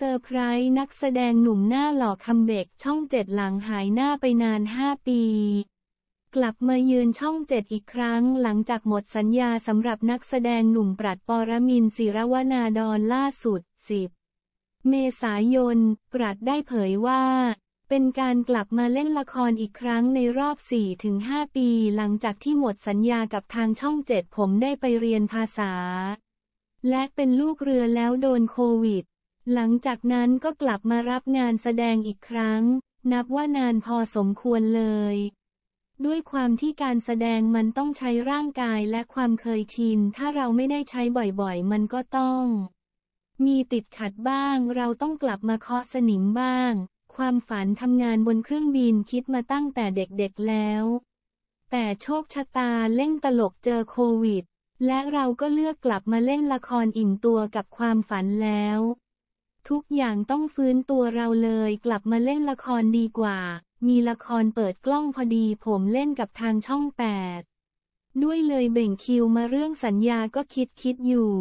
เซอร์ไพรส์นักแสดงหนุ่มหน้าหล่อ comeback ช่องเจ็ดหลังหายหน้าไปนาน 5 ปี กลับมายืนช่องเจ็ดอีกครั้งหลังจากหมดสัญญาสำหรับนักแสดงหนุ่มปรัดปรมินทร์ศิรวนาดอนล่าสุด 10 เมษายน ปรัดได้เผยว่า เป็นการกลับมาเล่นละครอีกครั้งในรอบ 4-5 ปีหลังจากที่หมดสัญญากับทางช่องเจ็ดผมได้ไปเรียนภาษา และเป็นลูกเรือแล้วโดนโควิด หลังจากนั้นก็กลับมารับงานแสดงอีกครั้ง นับว่านานพอสมควรเลย ด้วยความที่การแสดงมันต้องใช้ร่างกายและความเคยชิน ถ้าเราไม่ได้ใช้บ่อยๆ มันก็ต้อง มีติดขัดบ้าง เราต้องกลับมาเคาะสนิมบ้าง ความฝันทำงานบนเครื่องบินคิดมาตั้งแต่เด็กๆแล้ว แต่โชคชะตาเล่นตลกเจอโควิด และเราก็เลือกกลับมาเล่นละครอิ่มตัวกับความฝันแล้ว ทุกอย่างต้องฟื้นตัวเราเลย กลับมาเล่นละครดีกว่า มีละครเปิดกล้องพอดีผมเล่นกับทางช่องแปดด้วยเลยเบ่งคิวมาเรื่องสัญญาก็คิดคิดอยู่